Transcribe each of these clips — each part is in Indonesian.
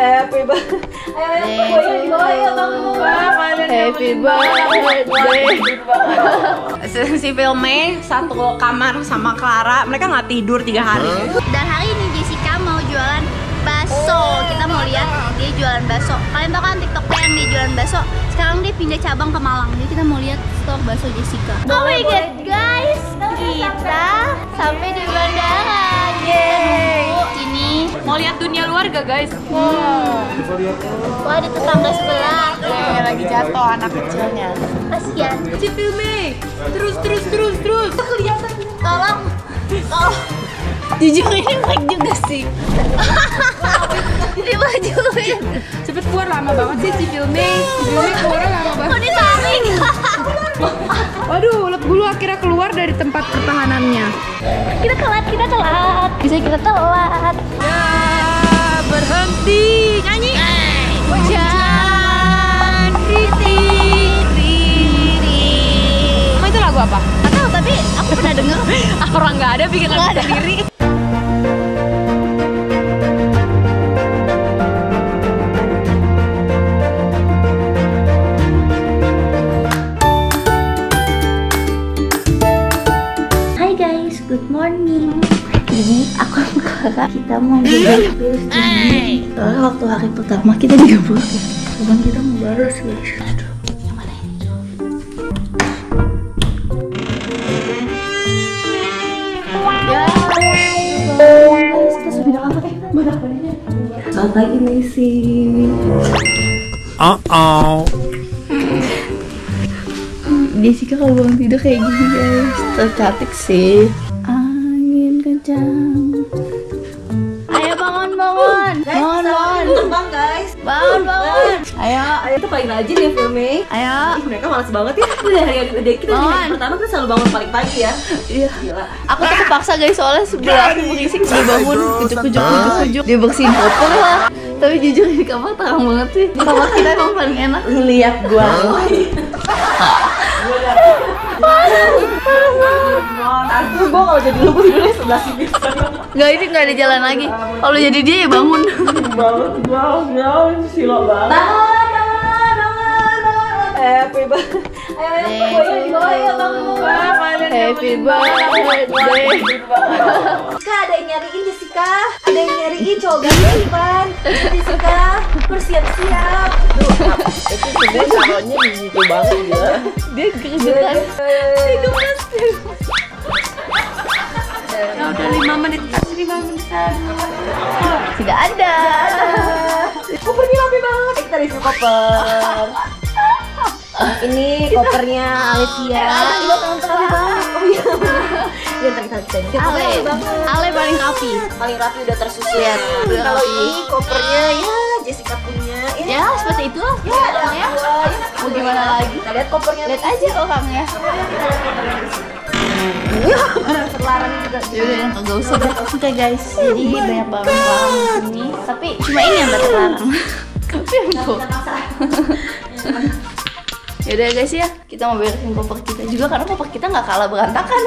Happy birthday. Ayo, di bawah ya. Happy birthday. si filmnya satu kamar sama Clara mereka nggak tidur tiga hari Dan hari ini Jessica mau jualan bakso. Kita mau lihat dia jualan bakso. Kalian tau kan TikToknya yang dia jualan bakso? Sekarang dia pindah cabang ke Malang. Jadi kita mau lihat stok bakso Jessica. Oh my god, guys. Kita sampai di dunia luar gak guys Wah, ada tetangga sebelah. Yang lagi jatuh anak kecilnya. Kasihan. si filmnya terus terus terus terus Tolong. Oh. Jujur ini baik juga sih. Ini bajuin. cepet keluar lama banget sih si filmnya si filmnya keluar lama banget Kok ditarik? waduh ulet bulu akhirnya keluar dari tempat pertahanannya kita telat, kita telat. Bisa kita telat. ya berhenti. Nyanyi. Hujan titik itu lagu apa? Gak tahu tapi aku pernah denger. Orang nggak ada bikin lagu sendiri kita mau beres virus ini Soalnya waktu hari pertama kita digabung ya Sekarang kita mau balas guys. Aduh? Selamat pagi, Messi Uh-oh. Jessica kalau bangun tidur kayak gini guys. Tercantik sih Ayo Ayo, itu paling rajin ya filmnya. Ayo Ih, mereka malas banget ya. Dari hari udah kita di hari On. pertama kita selalu bangun paling pagi ya. Iya Gila. Aku tuh kepaksa guys soalnya sebelah aku berisik dia bangun kujuk kujuk dia bersihin popor lah tapi jujur di kamar terang banget sih kamar kita emang paling enak Lu lihat gua. Aku gua kalau jadi lu tidurnya sebelah sini. nggak ini nggak ada jalan lagi kalau jadi dia ya bangun banget gua nggak silo banget. Happy birthday. Ayo, ayo, di bawah ya. Happy birthday. Jessica ada yang nyariin Jessica ada yang nyariin cowok ganteng Jessica bersiap-siap. Itu sebenarnya taruhnya di situ banget ya. Dia kejutan ya udah lima menit. Kasih lima menit. Tidak ada. Kopernya rapi banget. Eh, kita review koper ini kopernya Alicia banget oh iya. Iya, ntar kita cek. Kopernya Ale. banget. Ale paling rapi. Paling rapi udah tersusun. Udah kalau ini kopernya ya Jessica punya. Ya seperti itulah ya ya ya mau gimana lagi? kita lihat kopernya lihat aja orangnya terlarang juga. Yaudah, nggak usah. Oke guys, jadi banyak banget orang di sini. Tapi cuma ini yang terlarang. Tapi yang kok. Yaudah guys ya, kita mau beresin koper kita juga karena koper kita nggak kalah berantakan.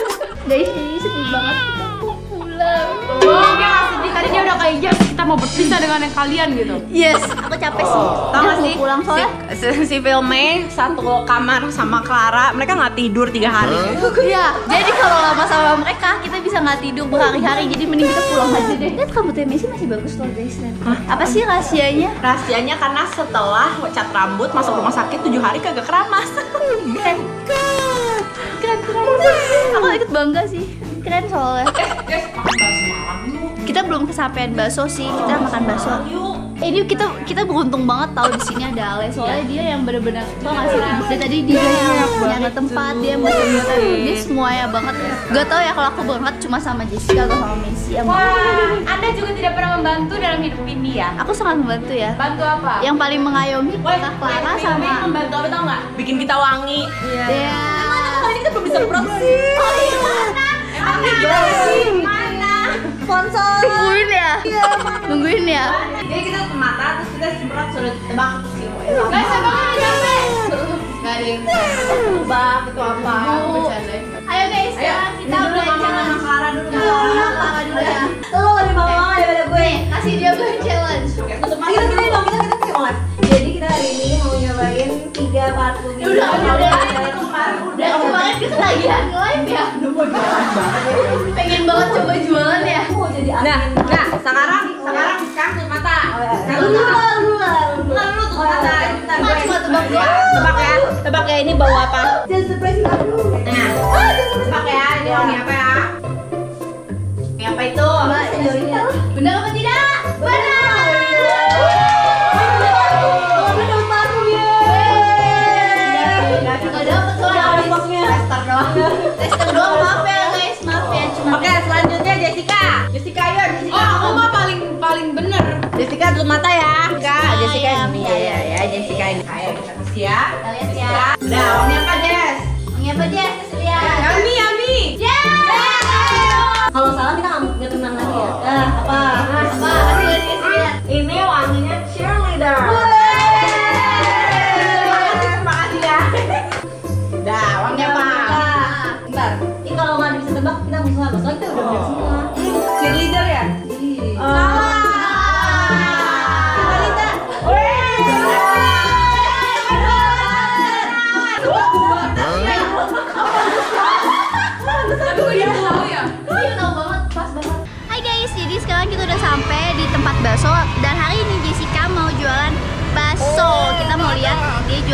guys, jadi sedih banget kita mau pulang. oh sedih tadi dia udah kayak yes kita mau berpisah dengan yang kalian gitu Yes, aku capek sih. Gak mau sih pulang soalnya. si, si, si filmnya satu kamar sama Clara mereka nggak tidur tiga hari Iya, jadi kalau lama sama mereka kita bisa nggak tidur berhari-hari. Jadi mending kita pulang aja deh. Lihat rambutnya Messi masih bagus loh guys. lihat. Apa sih rahasianya? rahasianya karena setelah cat rambut masuk rumah sakit tujuh hari kagak keramas Keren Keren keren Aku ikut bangga sih Keren soalnya Kita belum kesampaian bakso sih Kita makan bakso Eh, ini kita kita beruntung banget tahu di sini ada Ale. Soalnya dia yang bener-bener tau gak sih? Dari tadi dia yang nyana tempat dia muter-muter dia semuanya banget. Gak tau ya kalau aku berangkat cuma sama Jessica atau sama Messi sama Wah, Anda juga tidak pernah membantu dalam hidup ini ya? aku sangat membantu ya. Bantu apa? yang paling mengayomi Kak Clara sama membantu apa tau nggak? Bikin kita wangi. ya Kali ini kita belum bisa promosi. oh iya. Mana Mana? sponsor nungguin ya iya nungguin ya jadi kita ke mata terus kita semprot sudah tebak terus gitu guys abang capek nggak ada yang tebak itu apa ayo guys sekarang kita belanja mama Clara dulu mama Clara dulu ya lo lebih mau mama daripada gue kasih dia gue challenge kita kita dong kita kita kita jadi kita hari ini mau nyobain tiga parfum udah udah ya? Pengen banget coba jualan ya? Mau jadi Nah, admin. nah, sekarang sekarang sekarang tutup mata. Lu lu lu lu tutup mata. Gue. mau tebak ya? Tebak ya. Tebak ya ini bau apa? Jangan surprisein aku. Nah, tebak ya ini wangi apa ya? Apa itu? Mbak, Jessica. Jessica ayo, Jessica. Oh, aku mah paling paling bener. Jessica tutup mata ya. Jessica, Ah, Jessica iya, ini iya, ya, ya, Jessica ini. Ayo kita ya. Ya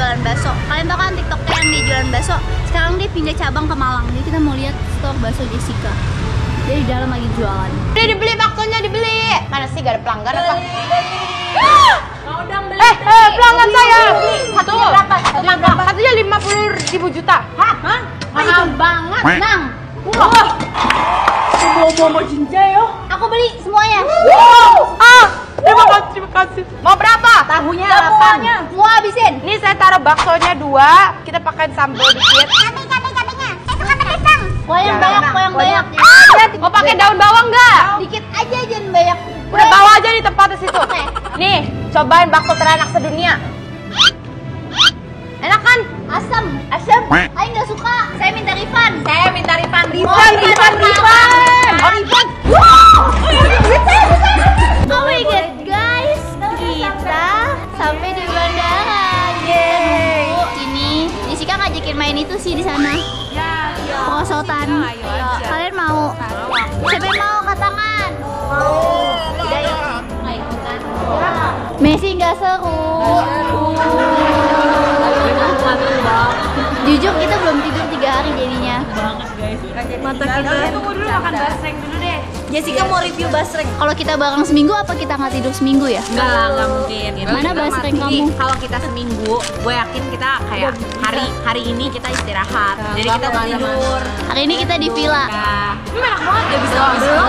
jualan bakso. Kalian tahu kan TikToknya yang dia jualan bakso? Sekarang dia pindah cabang ke Malang. Jadi kita mau lihat stok bakso Jessica. Dia di dalam lagi jualan. Udah dibeli baksonya dibeli. Mana sih gak ada pelanggan apa? Mau dong beli. Eh, eh, pelanggan saya. Satunya berapa? Satunya berapa? Satunya lima puluh ribu juta. Hah? Hah? Mahal banget. Nang, Mau cinta ya? aku beli semuanya. Wow. Ah, terima kasih, kasih. Mau berapa? Tahunya delapan. Mau habisin. Ini saya taruh baksonya dua. Kita pakai sambal dikit. Cabai, cabai, cabainya. Itu kan pisang. Kue yang Jangan, banyak, Nang. kue yang banyak. Mau pakai daun bawang nggak? Dikit aja jangan banyak. Udah bawa aja di tempatnya situ. Oke. Nih, cobain bakso teranak sedunia. Enak kan? Asam. Asam. Ayo nggak suka. Saya minta refund. Saya minta refund. Rifan, Rifan, Rifan. Oh, Rifan. Oh sih di sana. Pengosotan. Kalian mau? Siapa yang mau angkat tangan? Ya? Ikutan. Messi nggak seru. Jujur kita belum tidur tiga hari jadinya. Mata kita. Tunggu dulu makan basreng dulu. Jessica mau review basreng. Kalau kita bareng seminggu apa kita nggak tidur seminggu ya? Enggak lah, enggak mungkin. Mana basreng kamu? Kalau kita seminggu, gue yakin kita kayak hari hari ini kita istirahat. Jadi kita mau tidur. Hari ini kita di villa. Nah, ini enak banget ya bisa belum.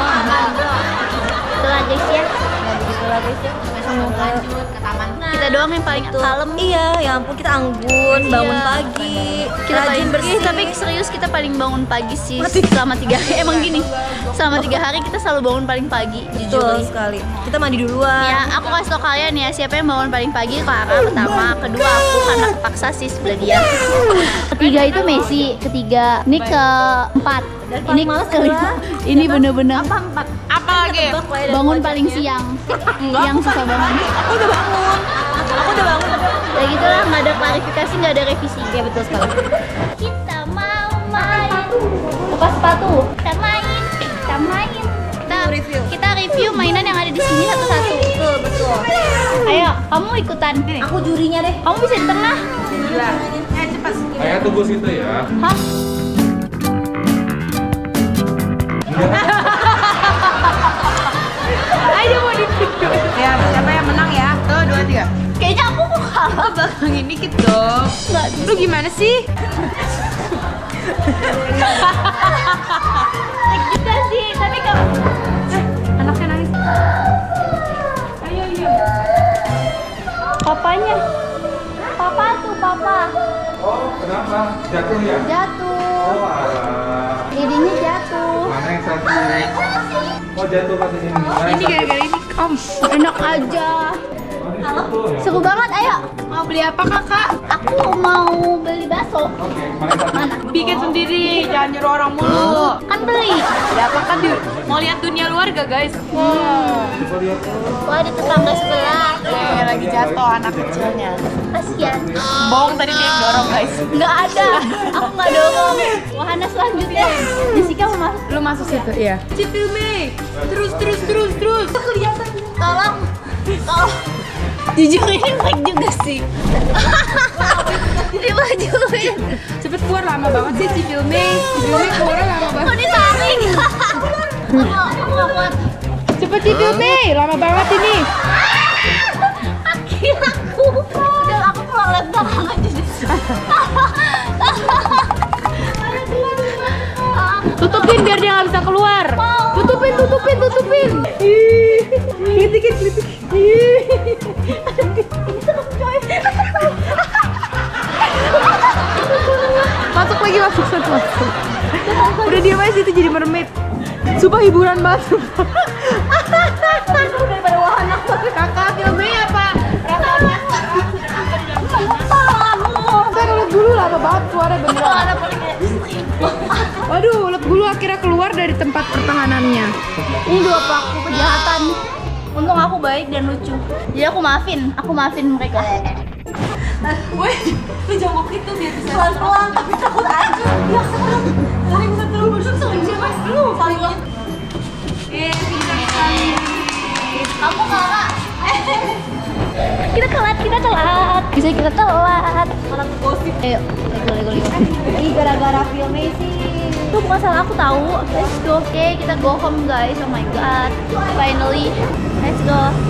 Itulah guys ya. Besok lanjut ke taman. Kita doang yang paling kalem. Iya, ya ampun kita anggun, bangun Iya. pagi, Kita rajin paling bersih. bersih. Tapi serius kita paling bangun pagi sih selama tiga hari. Emang gini, selama tiga hari kita selalu bangun paling pagi. Betul Jujur. sekali. Kita mandi duluan. Ya, aku kasih tau kalian ya siapa yang bangun paling pagi Clara pertama, kedua aku karena kepaksa sih sebelah dia. Ketiga itu Messi, ketiga ini keempat. Ini kelima. Ini bener-bener Apa lagi? bangun paling siang. Yang susah bangun. Aku udah bangun. Aku udah bangun. Ya gitu lah, nggak ada klarifikasi, nggak ada revisi. Ya betul sekali. Kita mau main buka sepatu. Kita main, kita main. Kita review. Kita review mainan yang ada di sini satu-satu. Betul, betul. Ayo, kamu ikutan. Aku jurinya deh. Kamu bisa di tengah. Ayah tunggu situ ya. Hah? Ayo mau ditidur. Ya, siapa yang menang ya? Tuh, dua, tiga. Kayaknya aku kok kalah. Belakangin dikit dong. Nggak Lu gimana sih? kita sih, tapi kamu Anaknya nangis. Ayo, ayo. papanya. Papa tuh, papa. Oh, kenapa? Jatuh ya? Jatuh. Oh, alah. Didinya jatuh. Mana yang satu? Oh, jatuh pas ini. Ini gara-gara ini kom. Enak aja. Halo? Seru banget, ayo. Mau beli apa kakak? Aku mau beli bakso. Oke, mana? Bikin sendiri, jangan nyuruh orang mulu. Kan beli. Ya apa kan di- mau lihat dunia luar gak guys? Lihat. Wah, di tetangga sebelah. Eh, lagi jatuh anak kecilnya. Kasian. Bohong tadi dia yang dorong guys. Nggak ada. Aku nggak dorong. Wahana selanjutnya. Jessica mau masuk. Lu masuk situ, iya. Si filme. Terus terus terus terus. Tolong. Tolong. Jujur ini baik juga sih. Dimajuin. Cepet keluar lama banget sih si filme. Si filme keluar lama Kok banget. ditarik? Nggak kuat. Cepet si filme, lama banget ini. Kaki aku. Udah aku keluar lihat belakang aja deh. Tutupin biar dia nggak bisa keluar. Tutupin, tutupin, tutupin. Kritikin, kritikin. Udah diam aja situ jadi mermaid. Sumpah hiburan banget. Daripada wahana. Kakak filmnya apa? Bulu lama banget keluarnya beneran. Waduh, ulet bulu akhirnya keluar dari tempat pertahanannya. Ini dua pelaku kejahatan. Untung aku baik dan lucu. Jadi aku maafin, aku maafin mereka. Woi, lu jongkok itu biar bisa pelan-pelan kita telat, kita telat. Bisa kita telat. malah gosip. Ayo, lego, lego, lego. Ini gara-gara filmnya sih. Itu bukan salah aku tahu. Let's go. Oke, kita go home guys. Oh my god. Finally. Let's go.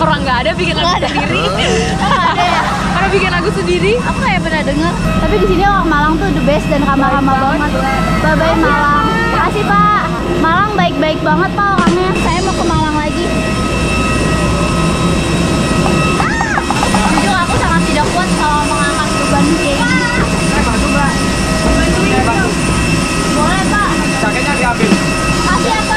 orang nggak ada bikin lagu sendiri. Ada ya? Karena bikin lagu sendiri. Aku kayak pernah denger tapi di sini orang Malang tuh the best dan ramah-ramah banget. bye bye Malang. Makasih pak. Malang baik-baik banget pak orangnya. Saya mau ke Malang lagi. Jujur aku sangat tidak kuat kalau mengangkat beban kayak gini. Boleh pak. Kakeknya diambil. Kasih apa ya,